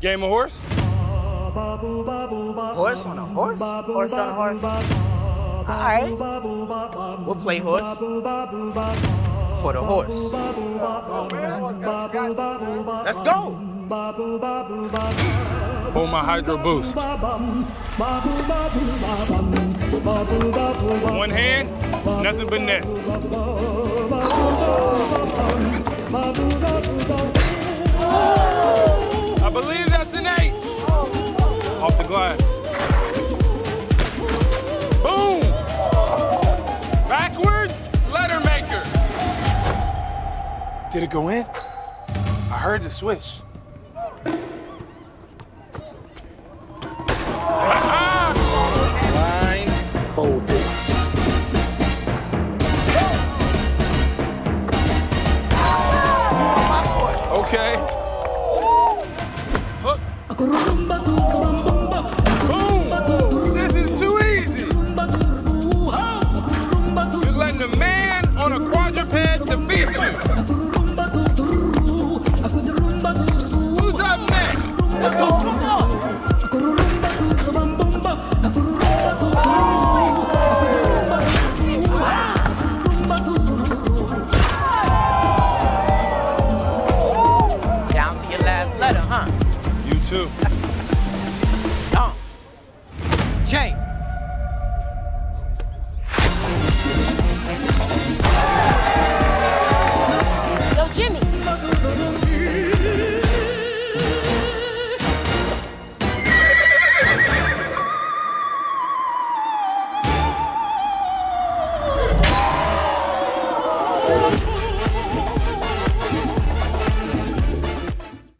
Game of horse? Horse on a horse? Horse on a horse. All right. We'll play horse for the horse. Let's go. Hold my Hydroboost. One hand, nothing but net. Glass. Boom! Backwards, letter maker. Did it go in? I heard the switch. Line folded. Okay. Hook. Too. Dom. J. Yo, Jimmy.